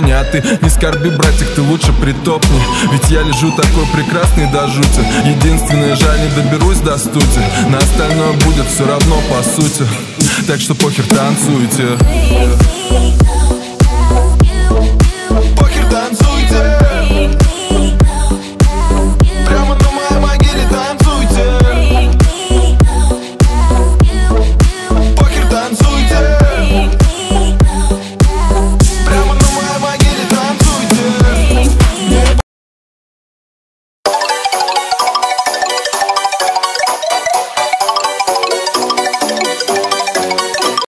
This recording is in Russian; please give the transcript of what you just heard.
районе А ты не скорби, братик, ты лучше притопни. Ведь я лежу такой прекрасный до жути. Единственное, жаль, не доберусь до студии На остальное будет все равно по сути. Так что похер танцуйте.